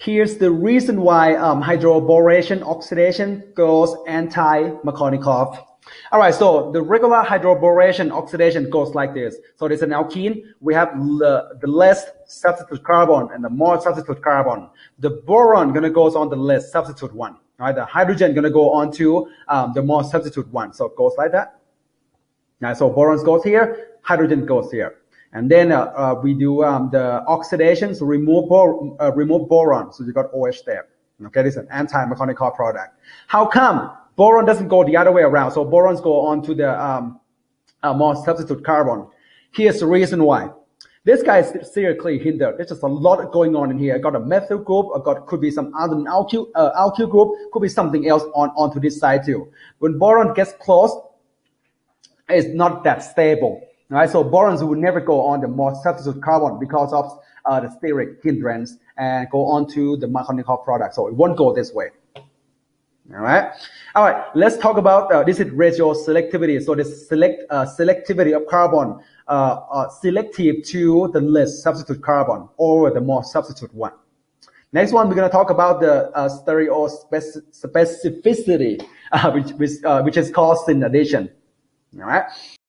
Here's the reason why um, hydroboration oxidation goes anti-Markovnikov. All right, so the regular hydroboration oxidation goes like this. So there's an alkene. We have the, the less substitute carbon and the more substitute carbon. The boron gonna goes on the less substitute one. Right, the hydrogen gonna go on to um, the more substitute one. So it goes like that. Right, so boron goes here, hydrogen goes here. And then uh, uh, we do um, the oxidation, remove, bor uh, remove boron. So you got OH there. Okay, this is an anti-Markovnikov product. How come boron doesn't go the other way around? So borons go on to the um, uh, more substitute carbon. Here's the reason why. This guy is seriously hindered. There's just a lot going on in here. I got a methyl group. I got could be some other alkyl, uh, alkyl group. Could be something else on onto this side too. When boron gets close, it's not that stable. Right? So borons will never go on the more substitute carbon because of uh, the steric hindrance and go on to the Markovnikov product. So it won't go this way. All right. All right. Let's talk about uh, this is regioselectivity. So the select uh, selectivity of carbon uh, uh selective to the less substitute carbon over the more substitute one. Next one, we're going to talk about the uh, stereo specificity, uh, which which, which is called syn addition. All right.